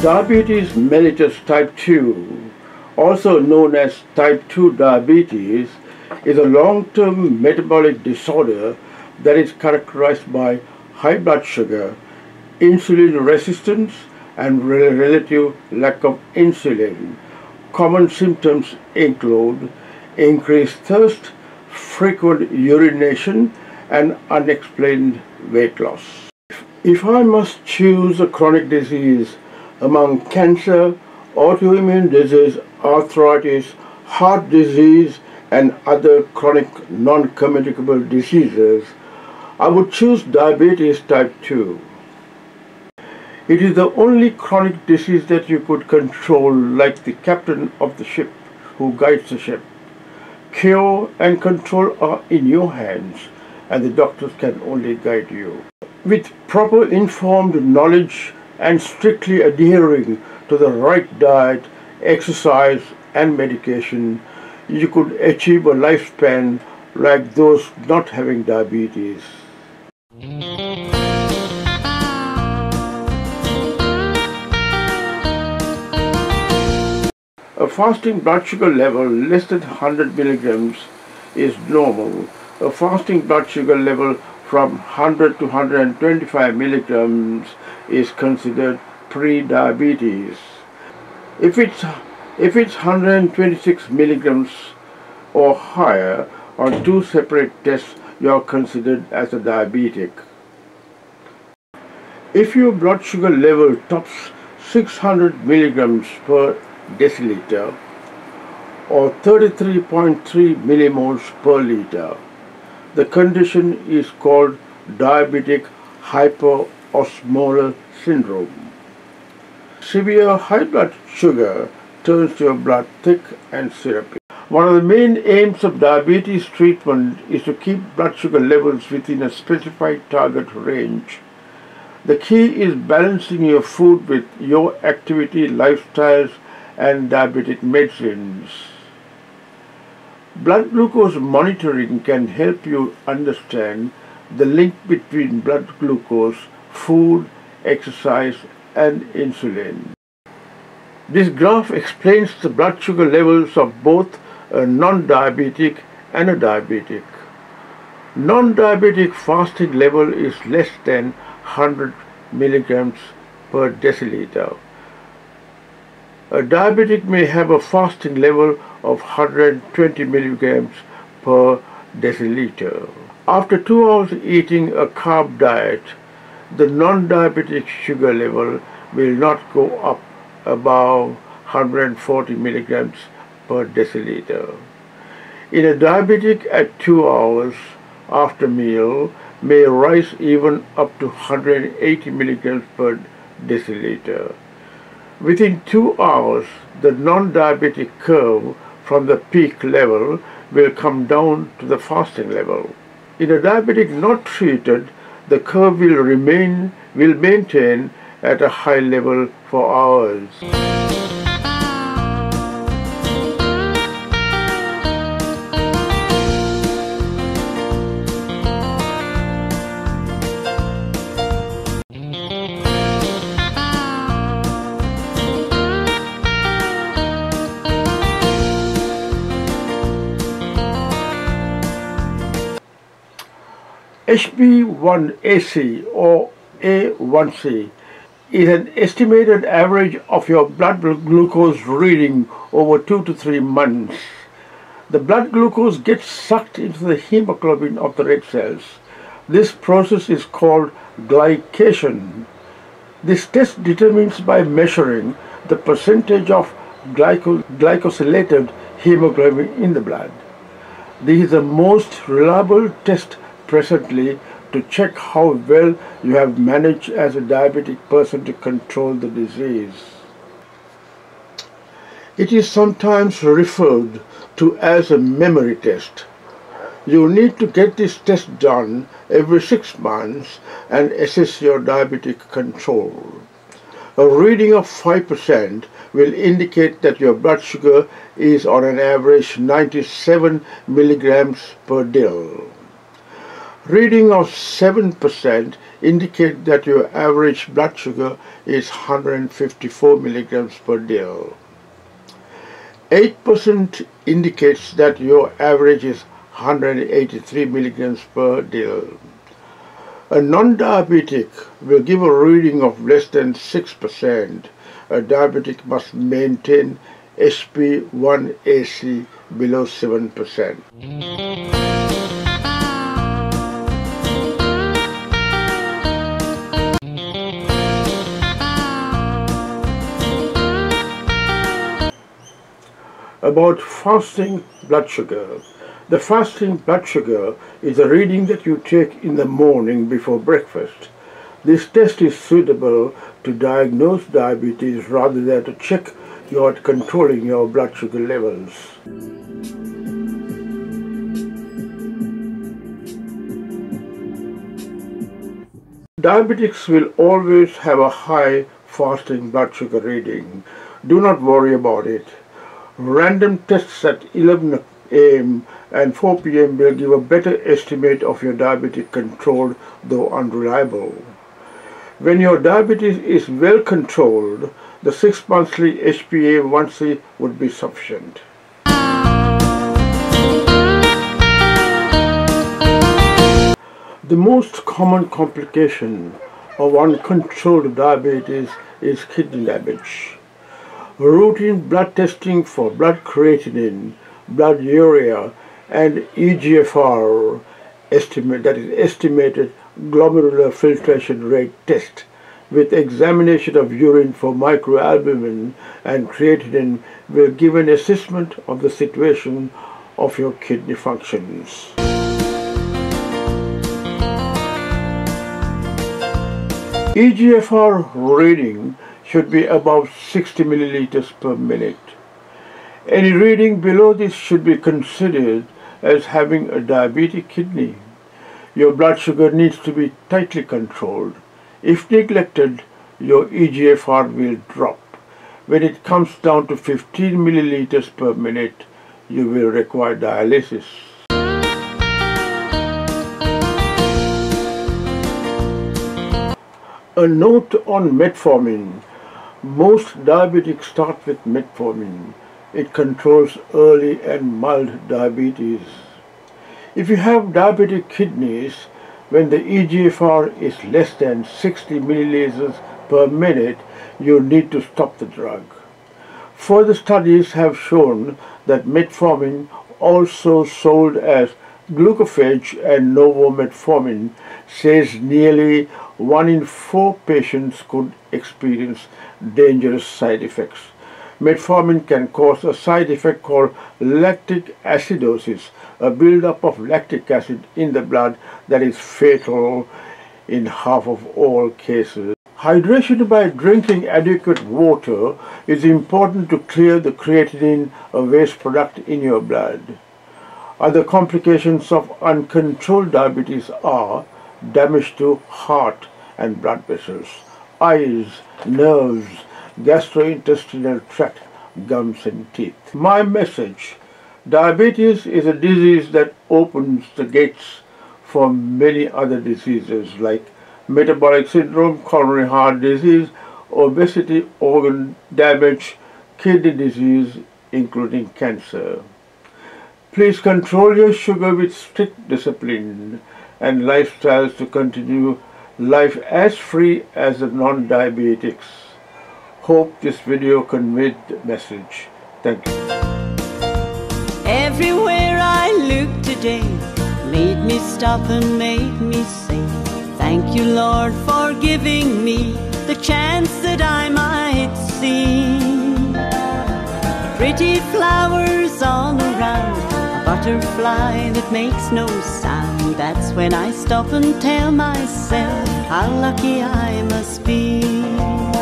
Diabetes mellitus type 2, also known as type 2 diabetes, is a long-term metabolic disorder that is characterized by high blood sugar, insulin resistance, and relative lack of insulin. Common symptoms include increased thirst, frequent urination, and unexplained weight loss. If I must choose a chronic disease among cancer, autoimmune disease, arthritis, heart disease, and other chronic non-communicable diseases, I would choose diabetes type 2. It is the only chronic disease that you could control like the captain of the ship who guides the ship. Cure and control are in your hands and the doctors can only guide you. With proper informed knowledge and strictly adhering to the right diet, exercise and medication, you could achieve a lifespan like those not having diabetes. A fasting blood sugar level less than 100 milligrams is normal. A fasting blood sugar level from 100 to 125 milligrams is considered pre-diabetes. If it's, if it's 126 milligrams or higher on two separate tests, you are considered as a diabetic. If your blood sugar level tops 600 milligrams per deciliter or 33.3 millimoles per liter, the condition is called diabetic hyper osmolar syndrome. Severe high blood sugar turns your blood thick and syrupy. One of the main aims of diabetes treatment is to keep blood sugar levels within a specified target range. The key is balancing your food with your activity, lifestyles, and diabetic medicines. Blood glucose monitoring can help you understand the link between blood glucose food, exercise, and insulin. This graph explains the blood sugar levels of both a non-diabetic and a diabetic. Non-diabetic fasting level is less than 100 milligrams per deciliter. A diabetic may have a fasting level of 120 milligrams per deciliter. After two hours eating a carb diet, the non-diabetic sugar level will not go up above 140 milligrams per deciliter. In a diabetic at 2 hours after meal may rise even up to 180 milligrams per deciliter. Within 2 hours, the non-diabetic curve from the peak level will come down to the fasting level. In a diabetic not treated, the curve will remain, will maintain at a high level for hours. HB1AC or A1C is an estimated average of your blood glucose reading over 2 to 3 months. The blood glucose gets sucked into the hemoglobin of the red cells. This process is called glycation. This test determines by measuring the percentage of glyco glycosylated hemoglobin in the blood. This is the most reliable test presently to check how well you have managed as a diabetic person to control the disease. It is sometimes referred to as a memory test. You need to get this test done every six months and assess your diabetic control. A reading of 5% will indicate that your blood sugar is on an average 97 milligrams per dil. Reading of 7% indicate that your average blood sugar is 154 milligrams per dil. 8% indicates that your average is 183 milligrams per dil. A non-diabetic will give a reading of less than 6%. A diabetic must maintain HB1AC below 7%. About fasting blood sugar. The fasting blood sugar is a reading that you take in the morning before breakfast. This test is suitable to diagnose diabetes rather than to check you are controlling your blood sugar levels. Diabetics will always have a high fasting blood sugar reading. Do not worry about it. Random tests at 11 a.m. and 4 p.m. will give a better estimate of your diabetic control, though unreliable. When your diabetes is well controlled, the 6 monthly HbA1c would be sufficient. The most common complication of uncontrolled diabetes is kidney damage. Routine blood testing for blood creatinine blood urea and EGFR estimate that is estimated glomerular filtration rate test with examination of urine for microalbumin and creatinine will give an assessment of the situation of your kidney functions. EGFR reading should be above 60 milliliters per minute. Any reading below this should be considered as having a diabetic kidney. Your blood sugar needs to be tightly controlled. If neglected, your EGFR will drop. When it comes down to 15 milliliters per minute, you will require dialysis. A note on metformin. Most diabetics start with metformin. It controls early and mild diabetes. If you have diabetic kidneys, when the EGFR is less than 60 milliliters per minute, you need to stop the drug. Further studies have shown that metformin, also sold as glucophage and novo metformin, says nearly one in four patients could experience dangerous side effects metformin can cause a side effect called lactic acidosis, a buildup of lactic acid in the blood that is fatal in half of all cases. Hydration by drinking adequate water is important to clear the creatinine, a waste product in your blood. Other complications of uncontrolled diabetes are damage to heart and blood vessels, eyes, nerves, gastrointestinal tract, gums and teeth. My message, diabetes is a disease that opens the gates for many other diseases like metabolic syndrome, coronary heart disease, obesity, organ damage, kidney disease, including cancer. Please control your sugar with strict discipline and lifestyles to continue life as free as the non-diabetics. Hope this video conveyed the message. Thank you. Everywhere I look today made me stop and made me say, Thank you, Lord, for giving me the chance that I might see. Pretty flowers all around, butterfly that makes no sound. That's when I stop and tell myself how lucky I must be.